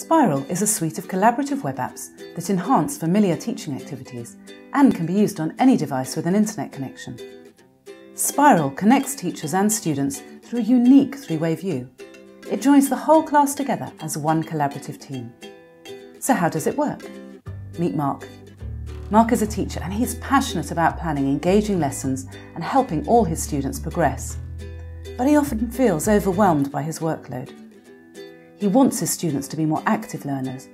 Spiral is a suite of collaborative web apps that enhance familiar teaching activities and can be used on any device with an internet connection. Spiral connects teachers and students through a unique three-way view. It joins the whole class together as one collaborative team. So how does it work? Meet Mark. Mark is a teacher and he's passionate about planning engaging lessons and helping all his students progress. But he often feels overwhelmed by his workload. He wants his students to be more active learners,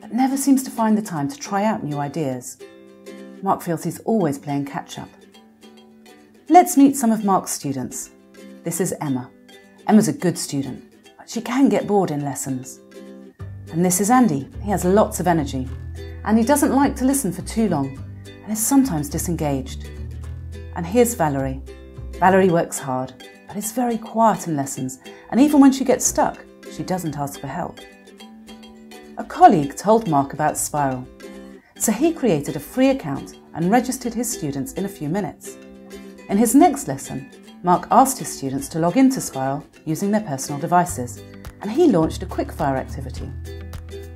but never seems to find the time to try out new ideas. Mark feels he's always playing catch up. Let's meet some of Mark's students. This is Emma. Emma's a good student, but she can get bored in lessons. And this is Andy. He has lots of energy, and he doesn't like to listen for too long and is sometimes disengaged. And here's Valerie. Valerie works hard, but is very quiet in lessons, and even when she gets stuck, she doesn't ask for help. A colleague told Mark about Spiral, so he created a free account and registered his students in a few minutes. In his next lesson, Mark asked his students to log into Spiral using their personal devices, and he launched a quickfire activity.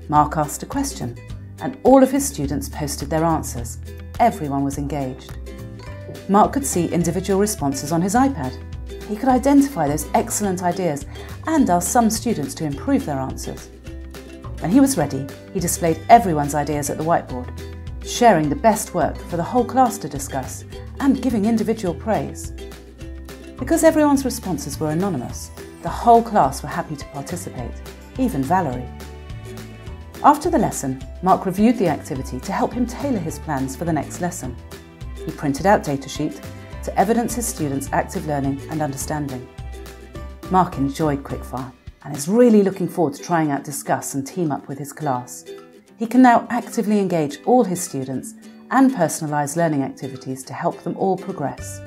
Mark asked a question, and all of his students posted their answers. Everyone was engaged. Mark could see individual responses on his iPad. He could identify those excellent ideas and ask some students to improve their answers. When he was ready, he displayed everyone's ideas at the whiteboard, sharing the best work for the whole class to discuss and giving individual praise. Because everyone's responses were anonymous, the whole class were happy to participate, even Valerie. After the lesson, Mark reviewed the activity to help him tailor his plans for the next lesson. He printed out datasheet to evidence his students' active learning and understanding. Mark enjoyed Quickfire and is really looking forward to trying out Discuss and Team Up with his class. He can now actively engage all his students and personalise learning activities to help them all progress.